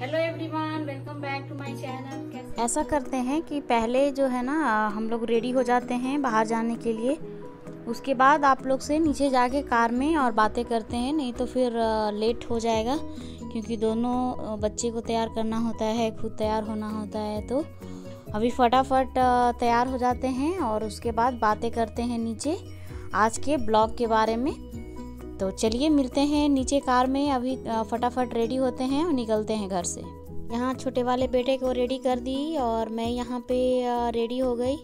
Hello everyone welcome back to my channel ऐसा करते हैं कि पहले जो है ना हम लोग रेडी हो जाते हैं बाहर जाने के लिए। उसके बाद आप लोग से नीचे जाके कार में और बातें करते हैं नहीं तो फिर लेट हो जाएगा क्योंकि दोनों बच्चे को तैयार करना होता है खुद तैयार होना होता है तो अभी फटाफट तैयार हो जाते हैं और उसके बाद बातें करते हैं नीचे आज के ब्लॉग के बारे में। तो चलिए मिलते हैं नीचे कार में, अभी फटाफट रेडी होते हैं और निकलते हैं घर से। यहाँ छोटे वाले बेटे को रेडी कर दी और मैं यहाँ पे रेडी हो गई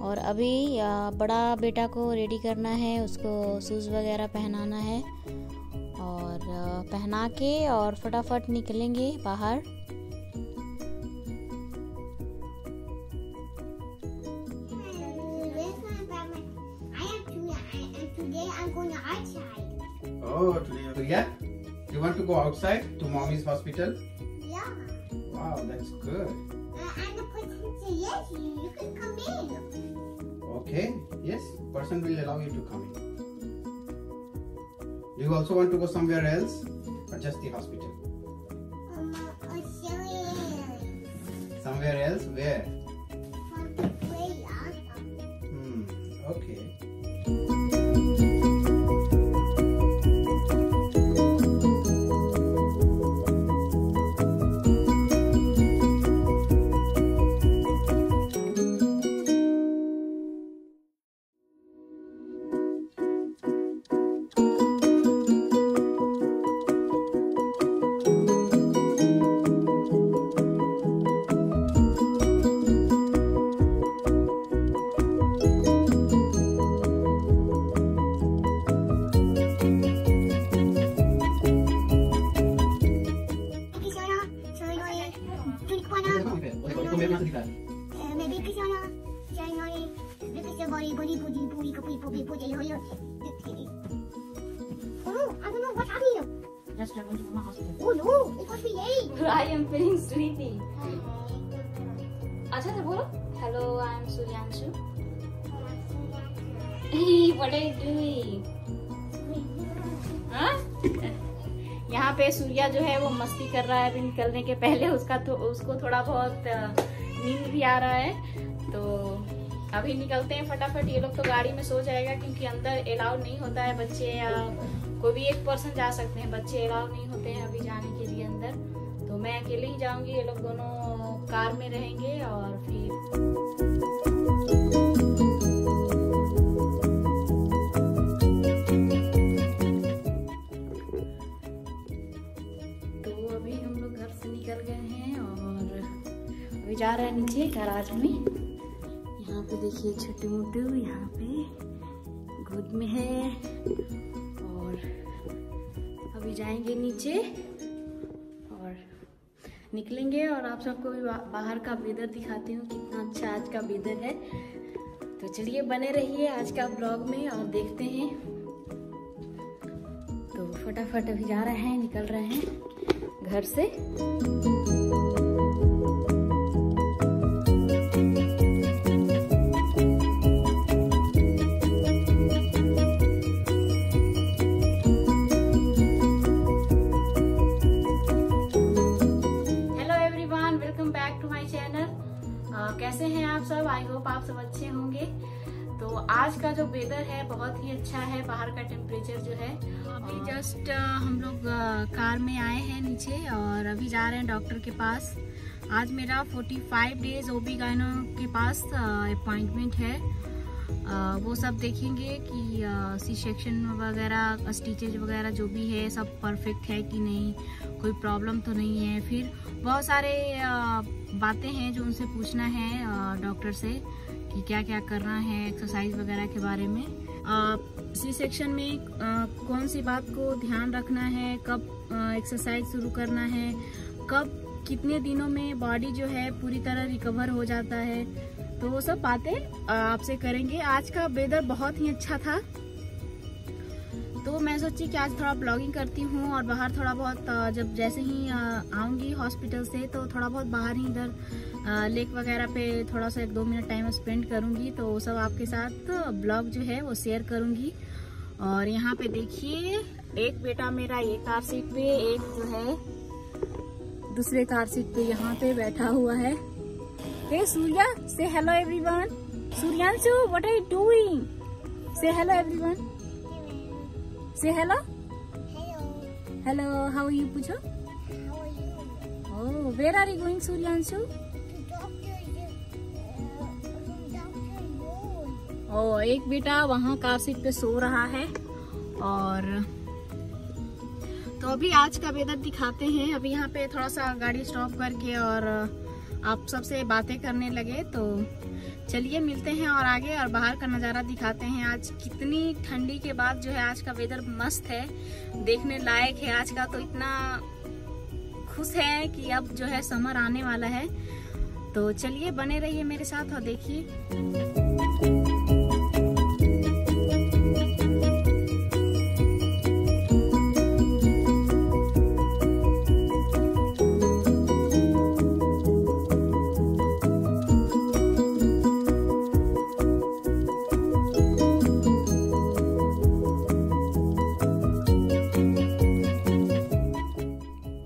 और अभी बड़ा बेटा को रेडी करना है, उसको शूज़ वगैरह पहनाना है और पहना के और फटाफट निकलेंगे बाहर। Oh, today, yeah? You want to go outside to mommy's hospital? Yeah. Wow, that's good. Uh, and the person said yes, you, you can come in. Okay, yes, person will allow you to come in. Do you also want to go somewhere else or just the hospital? Um, uh, Australia. Somewhere else? Where? Body body body body. Oh, I don't know what happened here. Just travel to my hospital Oh no, it must be late. I am feeling sleepy अच्छा से बोलो hello I am Suryanshu what are you doing यहाँ पे सूर्या जो है वो मस्ती कर रहा है अभी निकलने के पहले उसका तो उसको थोड़ा बहुत नींद भी आ रहा है तो अभी निकलते हैं फटाफट, ये लोग तो गाड़ी में सो जाएगा क्योंकि अंदर अलाउ नहीं होता है बच्चे या कोई भी एक पर्सन जा सकते हैं, बच्चे अलाउ नहीं होते हैं अभी जाने के लिए अंदर। तो मैं अकेले ही जाऊँगी, ये लोग दोनों कार में रहेंगे और फिर तो अभी हम लोग घर से निकल गए हैं और अभी जा रहे हैं नीचे गराज में यहाँ पे देखिए, छोटू मोटू यहाँ पे गोद में है। और अभी जाएँगे नीचे और निकलेंगे। और आप सबको भी बाहर का वेदर दिखाती हूँ, कितना अच्छा आज का वेदर है। तो चलिए, बने रहिए आज का ब्लॉग में और देखते हैं। तो फटाफट अभी जा रहे हैं, निकल रहे हैं घर से। कैसे हैं आप सब? आई होप आप सब अच्छे होंगे। तो आज का जो वेदर है बहुत ही अच्छा है। बाहर का टेम्परेचर जो है अभी जस्ट हम लोग कार में आए हैं नीचे और अभी जा रहे हैं डॉक्टर के पास। आज मेरा 45 डेज़ ओबी गायनो के पास अपॉइंटमेंट है। वो सब देखेंगे कि सी सेक्शन वगैरह स्टिचेज वगैरह जो भी है सब परफेक्ट है कि नहीं? कोई प्रॉब्लम तो नहीं है। फिर बहुत सारे अ, बातें हैं जो उनसे पूछना है डॉक्टर से, कि क्या क्या करना है एक्सरसाइज वगैरह के बारे में। सी सेक्शन में कौन सी बात को ध्यान रखना है, कब एक्सरसाइज शुरू करना है, कब, कितने दिनों में बॉडी जो है पूरी तरह रिकवर हो जाता है। तो वो सब बातें आपसे करेंगे। आज का वेदर बहुत ही अच्छा था। तो मैं सोची कि आज थोड़ा ब्लॉगिंग करती हूँ और बाहर थोड़ा बहुत जब जैसे ही आऊँगी हॉस्पिटल से तो थोड़ा बहुत बाहर ही इधर लेक वगैरह पे थोड़ा सा एक दो मिनट टाइम स्पेंड करूँगी। तो वो सब आपके साथ ब्लॉग जो है वो शेयर करूँगी। और यहाँ पे देखिए, एक बेटा मेरा ये कार सीट पे, एक जो है, दूसरे कार सीट पे यहाँ पे बैठा हुआ है। हे सूर्या से hello everyone Suryanshu what are you doing से हेलो एवरीवन से hello Hello. Hello how you पूछो How are you? Oh where are you going Suryanshu To doctor, uh. Moon. ओ एक बेटा वहाँ कार सीट पे सो रहा है और तो अभी आज का वेदर दिखाते हैं अभी यहाँ पे थोड़ा सा गाड़ी स्टॉप करके और आप सबसे बातें करने लगे तो चलिए मिलते हैं और आगे और बाहर का नज़ारा दिखाते हैं। आज कितनी ठंडी के बाद जो है आज का वेदर मस्त है, देखने लायक है। आज का तो इतना खुश है कि अब जो है समर आने वाला है। तो चलिए बने रहिए मेरे साथ और देखिए।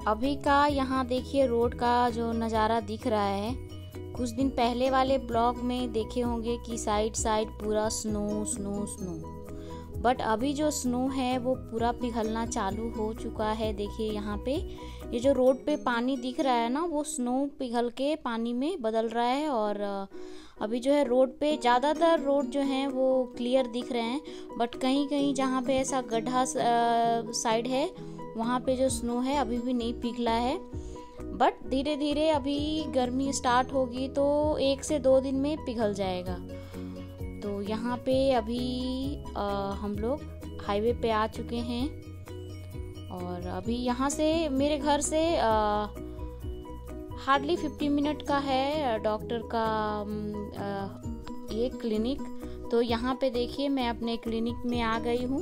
अभी का यहाँ देखिए रोड का जो नज़ारा दिख रहा है, कुछ दिन पहले वाले ब्लॉग में देखे होंगे कि साइड साइड पूरा स्नो स्नो स्नो। बट अभी जो स्नो है, वो पूरा पिघलना चालू हो चुका है, देखिए यहाँ पे। ये जो रोड पे पानी दिख रहा है ना, वो स्नो पिघल के पानी में बदल रहा है और अभी जो है रोड पे ज़्यादातर रोड जो हैं, वो क्लियर दिख रहे हैं। बट कहीं कहीं जहाँ पे ऐसा गड्ढा साइड है वहाँ पे जो स्नो है अभी भी नहीं पिघला है। बट धीरे धीरे अभी गर्मी स्टार्ट होगी तो एक से दो दिन में पिघल जाएगा। तो यहाँ पे अभी अ, हम लोग हाईवे पे आ चुके हैं। और अभी यहाँ से मेरे घर से हार्डली 50 मिनट का है डॉक्टर का अ, ये क्लिनिक तो यहाँ पे देखिए मैं अपने क्लिनिक में आ गई हूँ।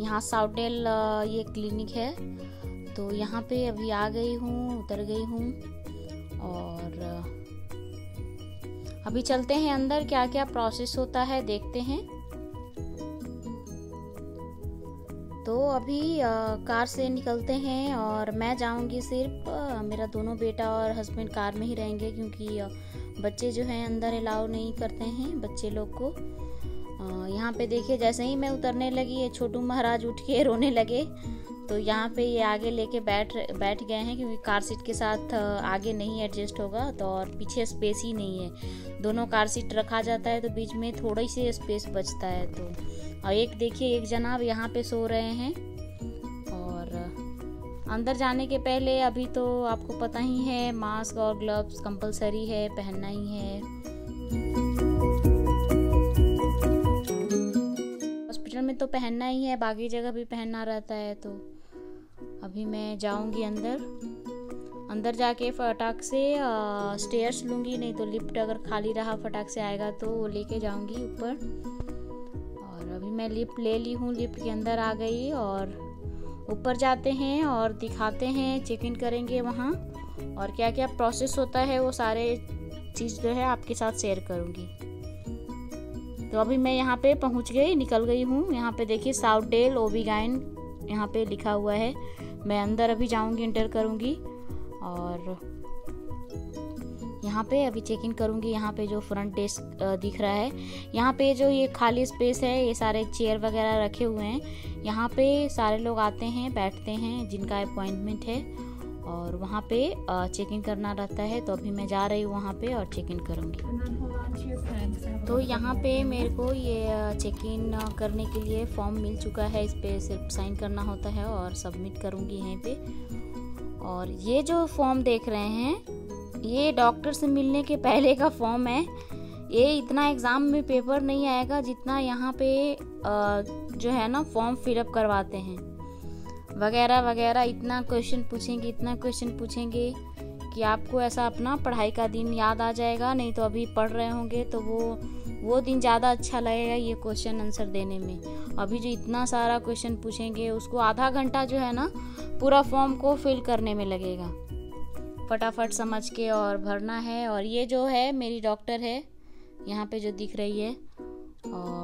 यहाँ साउटेल ये क्लिनिक है। तो यहाँ पे अभी आ गई हूँ उतर गई हूँ और अभी चलते हैं अंदर क्या क्या प्रोसेस होता है देखते हैं। तो अभी अ, कार से निकलते हैं और मैं जाऊँगी सिर्फ़ अ, मेरा दोनों बेटा और हस्बैंड कार में ही रहेंगे क्योंकि अ, बच्चे जो हैं अंदर अलाउ नहीं करते हैं बच्चे लोग को। यहाँ पे देखिए, जैसे ही मैं उतरने लगी, ये छोटू महाराज उठ के रोने लगे। तो यहाँ पे ये आगे लेके बैठ बैठ गए हैं क्योंकि कार सीट के साथ आगे नहीं एडजस्ट होगा तो और पीछे स्पेस ही नहीं है। दोनों कार सीट रखा जाता है तो बीच में थोड़ी सी स्पेस बचता है तो। और एक देखिए, एक जनाब यहाँ पे सो रहे हैं और अंदर जाने के पहले अभी तो आपको पता ही है, मास्क और ग्लव्स कंपलसरी है, पहनना ही है। में तो पहनना ही है, बाकी जगह भी पहनना रहता है तो। अभी मैं जाऊँगी अंदर। अंदर जाके फटाक से स्टेयर्स लूँगी, नहीं तो लिफ्ट अगर खाली रहा, फटाक से आएगा तो वो लेके जाऊँगी ऊपर। और अभी मैं लिफ्ट ले ली हूँ लिफ्ट के अंदर आ गई और ऊपर जाते हैं और दिखाते हैं चेक इन करेंगे वहाँ। और क्या क्या प्रोसेस होता है, वो सारे चीज़ जो है आपके साथ शेयर करूँगी। तो अभी मैं यहाँ पे पहुँच गई, निकल गई हूँ। यहाँ पे देखिए साउथ डेल ओबिगाइन यहाँ पे लिखा हुआ है। मैं अंदर अभी जाऊँगी, इंटर करूँगी और यहाँ पे अभी चेक इन करूँगी। यहाँ पे जो फ्रंट डेस्क दिख रहा है। यहाँ पे जो ये खाली स्पेस है, ये सारे चेयर वगैरह रखे हुए हैं। यहाँ पे सारे लोग आते हैं, बैठते हैं जिनका अपॉइंटमेंट है। और वहाँ पे चेक इन करना रहता है तो अभी मैं जा रही हूँ वहाँ पे और चेक इन करूँगी। तो यहाँ पे मेरे को ये चेक इन करने के लिए फॉर्म मिल चुका है, इस पर सिर्फ़ साइन करना होता है और सबमिट करूँगी यहीं पे। और ये जो फॉर्म देख रहे हैं, ये डॉक्टर से मिलने के पहले का फॉर्म है। ये इतना एग्ज़ाम में पेपर नहीं आएगा जितना यहाँ पे जो है ना फॉर्म फिलअप करवाते हैं। वगैरह वगैरह इतना क्वेश्चन पूछेंगे, इतना क्वेश्चन पूछेंगे कि आपको ऐसा अपना पढ़ाई का दिन याद आ जाएगा, नहीं तो अभी पढ़ रहे होंगे तो वो वो दिन ज़्यादा अच्छा लगेगा ये क्वेश्चन आंसर देने में। अभी जो इतना सारा क्वेश्चन पूछेंगे, उसको आधा घंटा जो है ना, पूरा फॉर्म को फिल करने में लगेगा। फटाफट समझ के और भरना है और ये जो है, मेरी डॉक्टर है, यहाँ पे जो दिख रही है और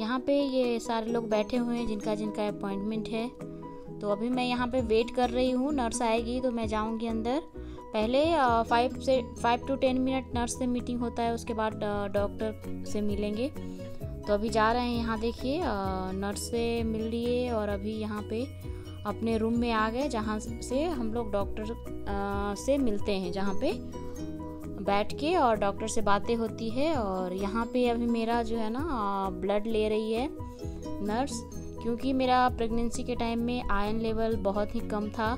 यहाँ पे ये सारे लोग बैठे हुए हैं जिनका जिनका अपॉइंटमेंट है। तो अभी मैं यहाँ पे वेट कर रही हूँ, नर्स आएगी तो मैं जाऊँगी अंदर। पहले फाइव से five to ten minute nurse से मीटिंग होता है, उसके बाद डॉक्टर से मिलेंगे। तो अभी जा रहे हैं यहाँ, देखिए नर्स से मिल लिए और अभी यहाँ पे अपने रूम में आ गए, जहाँ से हम लोग डॉक्टर से मिलते हैं, जहाँ पे बैठ के और डॉक्टर से बातें होती है और यहाँ पे अभी मेरा जो है ना ब्लड ले रही है नर्स क्योंकि मेरा प्रेगनेंसी के टाइम में आयरन लेवल बहुत ही कम था।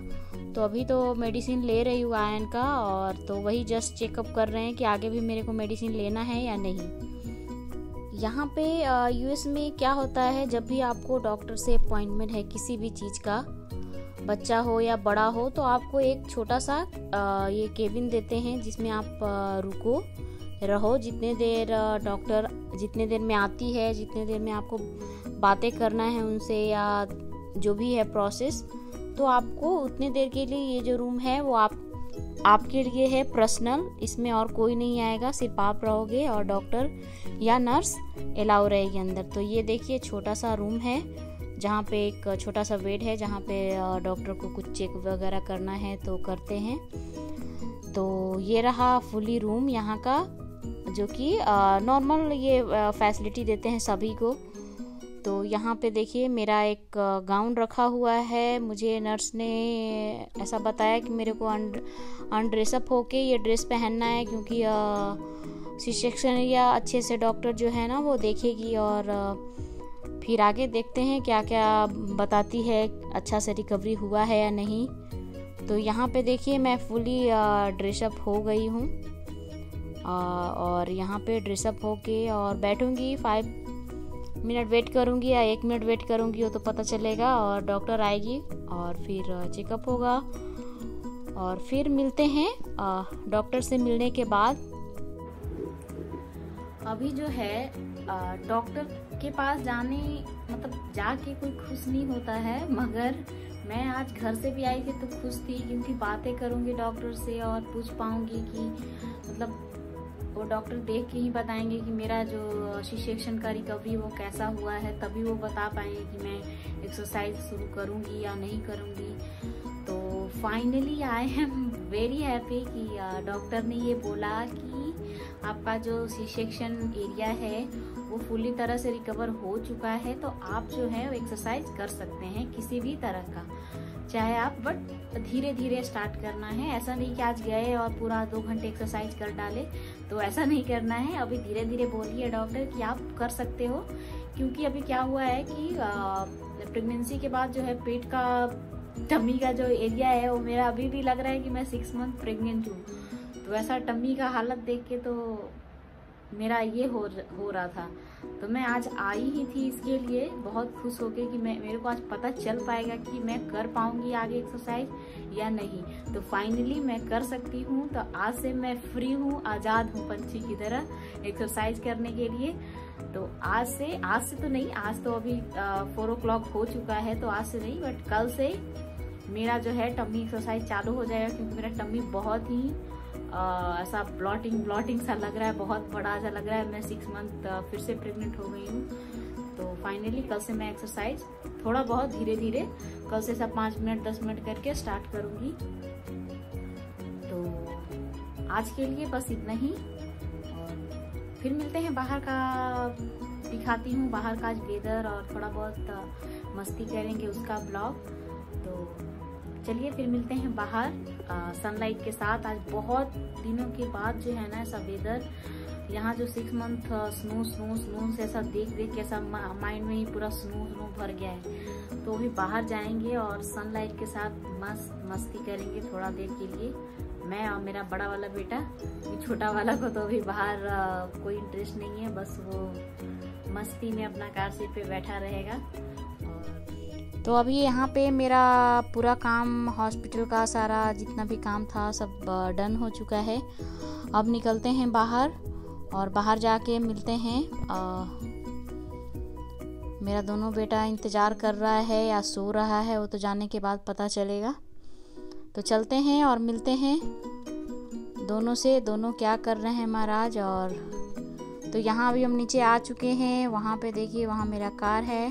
तो अभी तो मेडिसिन ले रही हूँ आयन का और तो वही जस्ट चेकअप कर रहे हैं कि आगे भी मेरे को मेडिसिन लेना है या नहीं। यहाँ पे यूएस में क्या होता है, जब भी आपको डॉक्टर से अपॉइंटमेंट है किसी भी चीज़ का बच्चा हो या बड़ा हो तो आपको एक छोटा सा ये केबिन देते हैं, जिसमें आप रुको, रहो। जितने देर डॉक्टर जितने देर में आती है, जितने देर में आपको बातें करना है उनसे या जो भी है प्रोसेस तो आपको उतने देर के लिए ये जो रूम है, वो आप, आपके लिए है पर्सनल इसमें और कोई नहीं आएगा, सिर्फ़ आप रहोगे और डॉक्टर या नर्स अलाउ रहेगी अंदर। तो ये देखिए, छोटा सा रूम है। जहाँ पे एक छोटा सा बेड है जहाँ पे डॉक्टर को कुछ चेक वगैरह करना है तो करते हैं। तो ये रहा फुली रूम यहाँ का, जो कि नॉर्मल ये फैसिलिटी देते हैं सभी को। तो यहाँ पे देखिए मेरा एक गाउन रखा हुआ है। मुझे नर्स ने ऐसा बताया कि मेरे को अनड्रेसअप होके ये ड्रेस पहनना है क्योंकि सी सेक्शन या अच्छे से डॉक्टर जो है ना वो देखेगी और फिर आगे देखते हैं क्या क्या बताती है अच्छा से रिकवरी हुआ है या नहीं। तो यहाँ पे देखिए, मैं फुली ड्रेसअप हो गई हूँ। और यहाँ पे ड्रेसअप होके और बैठूँगी फाइव मिनट वेट करूँगी या एक मिनट वेट करूँगी, वो तो पता चलेगा। और डॉक्टर आएगी और फिर चेकअप होगा। और फिर मिलते हैं डॉक्टर से मिलने के बाद। अभी जो है डॉक्टर के पास जाने मतलब जाके कोई खुश नहीं होता है, मगर मैं आज घर से भी आई थी तो खुश थी, क्योंकि बातें करूँगी डॉक्टर से और पूछ पाऊँगी कि मतलब वो डॉक्टर देख के ही बताएँगे कि मेरा जो सेक्शन का रिकवरी वो कैसा हुआ है, तभी वो बता पाएँगे कि मैं एक्सरसाइज शुरू करूँगी या नहीं करूँगी। तो finally I am very happy कि डॉक्टर ने ये बोला कि आपका जो सेक्शन एरिया है वो फुली तरह से रिकवर हो चुका है तो आप जो है वो एक्सरसाइज कर सकते हैं किसी भी तरह का। चाहे आप बट धीरे धीरे स्टार्ट करना है। ऐसा नहीं कि आज गए और पूरा दो घंटे एक्सरसाइज कर डाले तो ऐसा नहीं करना है। अभी धीरे धीरे बोलिए डॉक्टर कि आप कर सकते हो, क्योंकि अभी क्या हुआ है कि प्रेगनेंसी के बाद जो है पेट का टमी का जो एरिया है, वो मेरा अभी भी लग रहा है कि मैं सिक्स मंथ प्रेग्नेंट हूँ। तो ऐसा टमी का हालत देख के तो मेरा ये हो हो रहा था। तो मैं आज आई ही थी इसके लिए, बहुत खुश होके कि मैं, मेरे को आज पता चल पाएगा कि मैं कर पाऊँगी आगे एक्सरसाइज या नहीं। तो फाइनली मैं कर सकती हूँ तो आज से मैं फ्री हूँ, आज़ाद हूँ पंछी की तरह एक्सरसाइज करने के लिए। तो आज से आज से तो नहीं, आज तो अभी फोर ओ हो चुका है तो आज से नहीं बट कल से मेरा जो है टम्मी एक्सरसाइज चालू हो जाएगा, क्योंकि मेरा टम्मी बहुत ही ऐसा ब्लॉटिंग ब्लॉटिंग सा लग रहा है, बहुत बड़ा सा लग रहा है। मैं सिक्स मंथ फिर से प्रेग्नेंट हो गई हूँ। तो फाइनली कल से मैं एक्सरसाइज थोड़ा बहुत धीरे धीरे कल से सब पाँच मिनट, दस मिनट करके स्टार्ट करूँगी। तो आज के लिए बस इतना ही। और फिर मिलते हैं बाहर का, दिखाती हूँ बाहर का आज वेदर और थोड़ा बहुत मस्ती करेंगे उसका ब्लॉग तो चलिए फिर मिलते हैं बाहर सनलाइट के साथ। आज बहुत दिनों के बाद जो है ना ऐसा वेदर यहाँ जो six month snow snow snow से ऐसा देख देख के ऐसा माइंड में ही पूरा स्नो स्नो भर गया है। तो अभी बाहर जाएँगे और सनलाइट के साथ मस्त, मस्ती करेंगे थोड़ा देर के लिए। मैं और मेरा बड़ा वाला बेटा छोटा वाला को तो अभी बाहर कोई इंटरेस्ट नहीं है, बस वो मस्ती में अपना कार सीट पे बैठा रहेगा। तो अभी यहाँ पे मेरा पूरा काम हॉस्पिटल का सारा जितना भी काम था सब डन हो चुका है। अब निकलते हैं बाहर और बाहर जाके मिलते हैं। आ, मेरा दोनों बेटा इंतज़ार कर रहा है या सो रहा है वो तो जाने के बाद पता चलेगा। तो चलते हैं और मिलते हैं। दोनों से दोनों क्या कर रहे हैं महाराज? और तो यहाँ अभी हम नीचे आ चुके हैं। वहाँ पे देखिए वहाँ मेरा कार है।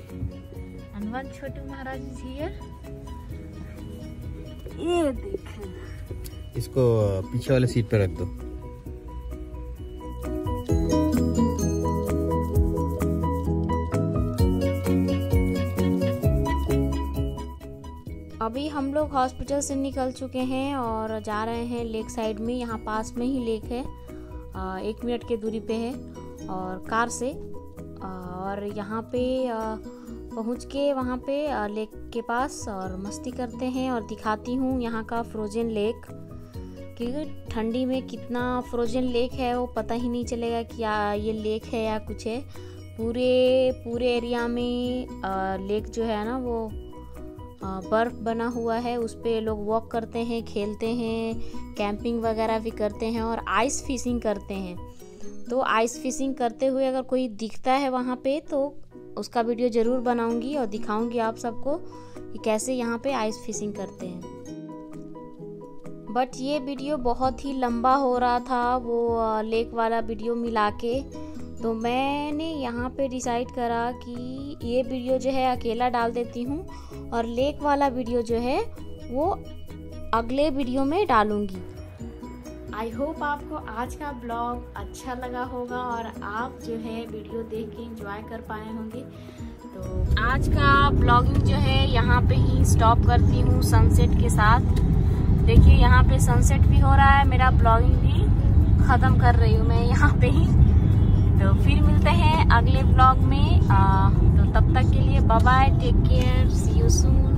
One Chotu Maharaj is here. ये देखो। इसको पीछे वाले सीट पे रख दो। अभी हम लोग हॉस्पिटल से निकल चुके हैं और जा रहे हैं लेक साइड में। यहाँ पास में ही लेक है। एक मिनट के दूरी पे है। और कार से। और यहाँ पे आ, पहुँच के वहाँ पे लेक के पास और मस्ती करते हैं और दिखाती हूँ यहाँ का फ्रोजन लेक कि ठंडी में कितना फ्रोजन लेक है वो पता ही नहीं चलेगा कि या ये लेक है या कुछ है। पूरे पूरे एरिया में लेक जो है ना वो बर्फ़ बना हुआ है। उस पर लोग वॉक करते हैं, खेलते हैं कैंपिंग वगैरह भी करते हैं और आइस फिशिंग करते हैं। तो आइस फिशिंग करते हुए अगर कोई दिखता है वहाँ पे तो उसका वीडियो ज़रूर बनाऊँगी और दिखाऊँगी आप सबको कि कैसे यहाँ पे आइस फिशिंग करते हैं। बट ये वीडियो बहुत ही लंबा हो रहा था, वो लेक वाला वीडियो मिला के। तो मैंने यहाँ पे डिसाइड करा कि ये वीडियो जो है अकेला डाल देती हूँ और लेक वाला वीडियो जो है वो अगले वीडियो में डालूँगी। आई होप आपको आज का ब्लॉग अच्छा लगा होगा और आप जो है वीडियो देख के एंजॉय कर पाए होंगे। तो आज का ब्लॉगिंग जो है यहाँ पे ही स्टॉप करती हूँ सनसेट के साथ। देखिए यहाँ पे सनसेट भी हो रहा है मेरा ब्लॉगिंग भी ख़त्म कर रही हूँ मैं यहाँ पे ही। तो फिर मिलते हैं अगले ब्लॉग में। आ, तो तब तक के लिए bye take care see you soon